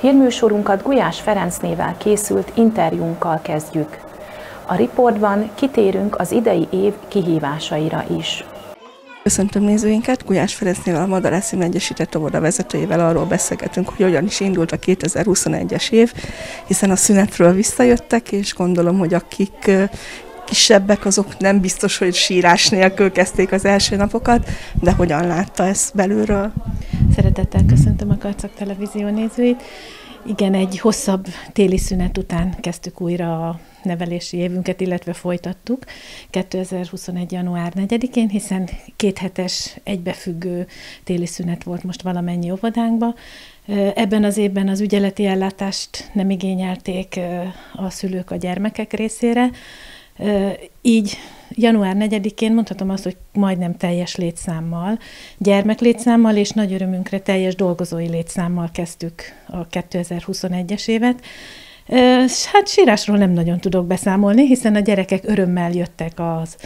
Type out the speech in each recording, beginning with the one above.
Hírműsorunkat Gulyás Ferenc nével készült interjúnkkal kezdjük. A riportban kitérünk az idei év kihívásaira is. Köszöntöm nézőinket, Gulyás Ferencnél a Madarászim Egyesített Óvoda vezetőjével arról beszélgetünk, hogy hogyan is indult a 2021-es év, hiszen a szünetről visszajöttek, és gondolom, hogy akik kisebbek, azok nem biztos, hogy sírás nélkül kezdték az első napokat, de hogyan látta ezt belülről? Szeretettel köszöntöm a Karcak Televízió nézőit. Igen, egy hosszabb téli szünet után kezdtük újra a nevelési évünket, illetve folytattuk 2021. január 4-én, hiszen kéthetes egybefüggő téli szünet volt most valamennyi óvodánkba. Ebben az évben az ügyeleti ellátást nem igényelték a szülők a gyermekek részére, így január 4-én mondhatom azt, hogy majdnem teljes létszámmal, gyermeklétszámmal és nagy örömünkre teljes dolgozói létszámmal kezdtük a 2021-es évet. Hát sírásról nem nagyon tudok beszámolni, hiszen a gyerekek örömmel jöttek az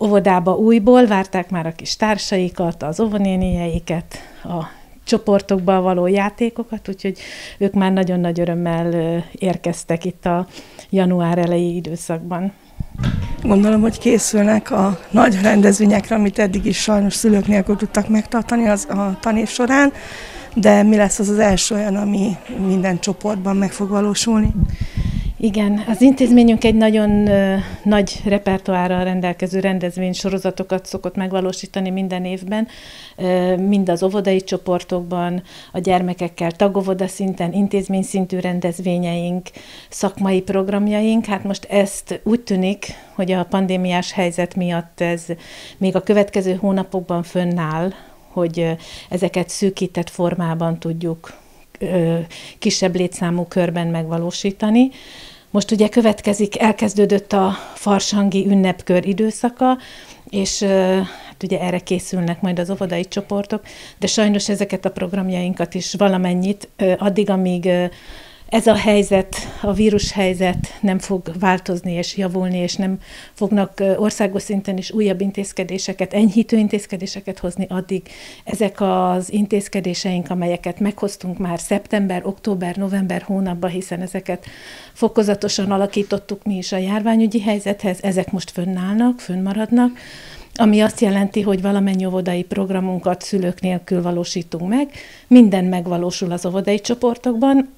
óvodába újból, várták már a kis társaikat, az óvonénieiket, a csoportokban való játékokat, úgyhogy ők már nagyon nagy örömmel érkeztek itt a január elejé időszakban. Gondolom, hogy készülnek a nagy rendezvényekre, amit eddig is sajnos szülők nélkül tudtak megtartani az, a tanév során, de mi lesz az az első olyan, ami minden csoportban meg fog valósulni? Igen, az intézményünk egy nagyon uh, nagy repertoárral rendelkező rendezvény sorozatokat szokott megvalósítani minden évben, uh, mind az óvodai csoportokban, a gyermekekkel tagovoda szinten, intézmény szintű rendezvényeink, szakmai programjaink. Hát most ezt úgy tűnik, hogy a pandémiás helyzet miatt ez még a következő hónapokban fönnáll, hogy ezeket szűkített formában tudjuk kisebb létszámú körben megvalósítani. Most ugye következik, elkezdődött a farsangi ünnepkör időszaka, és hát ugye erre készülnek majd az óvodai csoportok, de sajnos ezeket a programjainkat is valamennyit, addig, amíg ez a helyzet, a vírus helyzet nem fog változni és javulni, és nem fognak országos szinten is újabb intézkedéseket, enyhítő intézkedéseket hozni, addig. Ezek az intézkedéseink, amelyeket meghoztunk már szeptember, október, november hónapban, hiszen ezeket fokozatosan alakítottuk mi is a járványügyi helyzethez, ezek most fönnállnak, fönnmaradnak, ami azt jelenti, hogy valamennyi óvodai programunkat szülők nélkül valósítunk meg, minden megvalósul az óvodai csoportokban,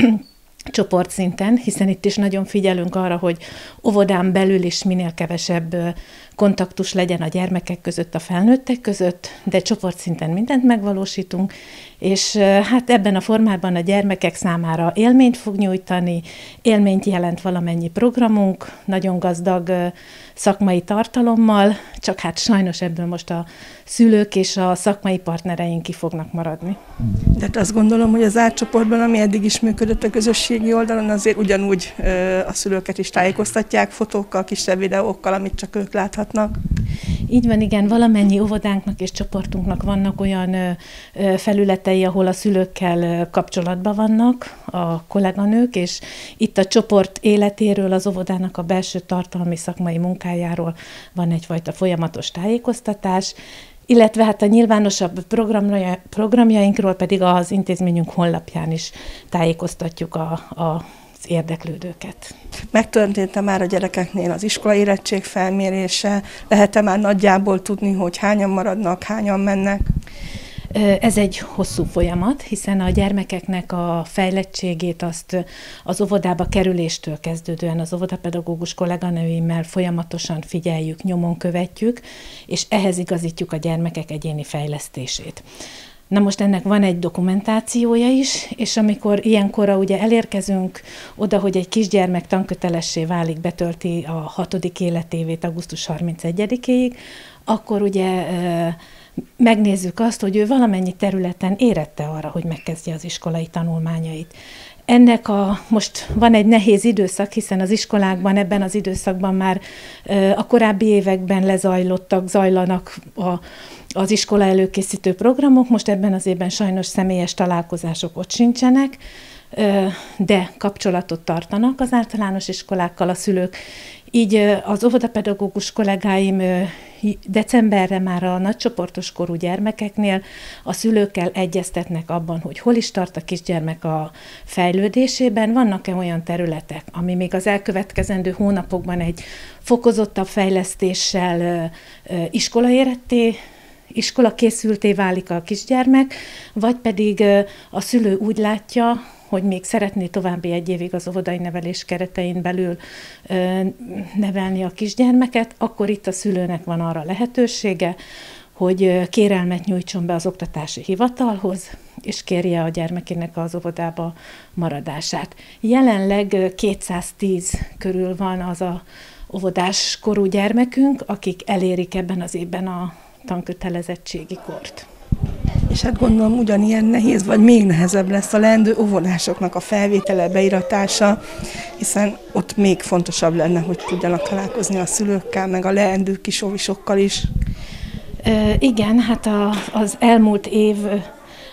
csoportszinten, hiszen itt is nagyon figyelünk arra, hogy óvodán belül is minél kevesebb kontaktus legyen a gyermekek között, a felnőttek között, de csoportszinten mindent megvalósítunk, és hát ebben a formában a gyermekek számára élményt fog nyújtani, élményt jelent valamennyi programunk, nagyon gazdag szakmai tartalommal, csak hát sajnos ebből most a szülők és a szakmai partnereink ki fognak maradni. De hát azt gondolom, hogy az átcsoportban, ami eddig is működött a közösségi oldalon, azért ugyanúgy a szülőket is tájékoztatják fotókkal, kisebb videókkal, amit csak ők láthatnak. Így van, igen, valamennyi óvodánknak és csoportunknak vannak olyan felületei, ahol a szülőkkel kapcsolatban vannak a kolléganők, és itt a csoport életéről, az óvodának a belső tartalmi szakmai munkájáról van egyfajta folyamatos tájékoztatás, illetve hát a nyilvánosabb programja, programjainkról pedig az intézményünk honlapján is tájékoztatjuk a, a érdeklődőket. Megtörtént-e már a gyerekeknél az iskola érettség felmérése? Lehet-e már nagyjából tudni, hogy hányan maradnak, hányan mennek? Ez egy hosszú folyamat, hiszen a gyermekeknek a fejlettségét azt az óvodába kerüléstől kezdődően az óvodapedagógus kolléganőimmel folyamatosan figyeljük, nyomon követjük, és ehhez igazítjuk a gyermekek egyéni fejlesztését. Na most ennek van egy dokumentációja is, és amikor ilyenkor ugye elérkezünk oda, hogy egy kisgyermek tankötelessé válik, betölti a hatodik életévét augusztus 31-ig, akkor ugye megnézzük azt, hogy ő valamennyi területen érette arra, hogy megkezdje az iskolai tanulmányait. Ennek a, most van egy nehéz időszak, hiszen az iskolákban ebben az időszakban már a korábbi években lezajlottak, zajlanak a, az iskola előkészítő programok, most ebben az évben sajnos személyes találkozások ott sincsenek, de kapcsolatot tartanak az általános iskolákkal a szülők, Így az óvodapedagógus kollégáim decemberre már a nagycsoportos korú gyermekeknél a szülőkkel egyeztetnek abban, hogy hol is tart a kisgyermek a fejlődésében, vannak-e olyan területek, ami még az elkövetkezendő hónapokban egy fokozottabb fejlesztéssel iskolaéretté iskola készülté válik a kisgyermek, vagy pedig a szülő úgy látja, hogy még szeretné további egy évig az óvodai nevelés keretein belül nevelni a kisgyermeket, akkor itt a szülőnek van arra lehetősége, hogy kérelmet nyújtson be az oktatási hivatalhoz, és kérje a gyermekének az óvodába maradását. Jelenleg 210 körül van az a óvodás korú gyermekünk, akik elérik ebben az évben a tankötelezettségi kort. És hát gondolom ugyanilyen nehéz, vagy még nehezebb lesz a leendő óvodásoknak a felvétele, beiratása, hiszen ott még fontosabb lenne, hogy tudjanak találkozni a szülőkkel, meg a leendő kisóvisokkal is. E, igen, hát a, az elmúlt év,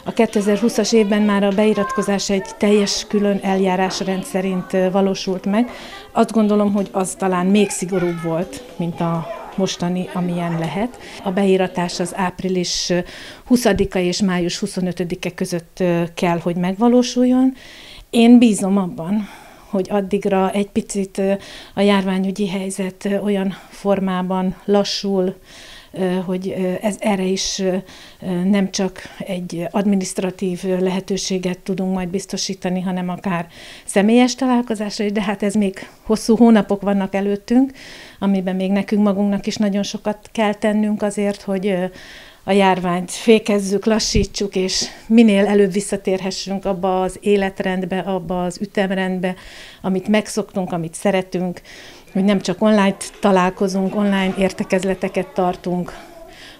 a 2020-as évben már a beiratkozás egy teljes külön eljárásrend szerint valósult meg. Azt gondolom, hogy az talán még szigorúbb volt, mint a mostani, amilyen lehet. A beíratás az április 20-a és május 25-e között kell, hogy megvalósuljon. Én bízom abban, hogy addigra egy picit a járványügyi helyzet olyan formában lassul, hogy ez erre is nem csak egy administratív lehetőséget tudunk majd biztosítani, hanem akár személyes találkozásra is, de hát ez még hosszú hónapok vannak előttünk, amiben még nekünk magunknak is nagyon sokat kell tennünk azért, hogy a járványt fékezzük, lassítsuk, és minél előbb visszatérhessünk abba az életrendbe, abba az ütemrendbe, amit megszoktunk, amit szeretünk, hogy nem csak online találkozunk, online értekezleteket tartunk,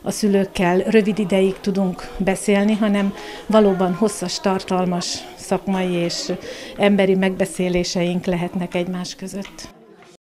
a szülőkkel rövid ideig tudunk beszélni, hanem valóban hosszas, tartalmas szakmai és emberi megbeszéléseink lehetnek egymás között.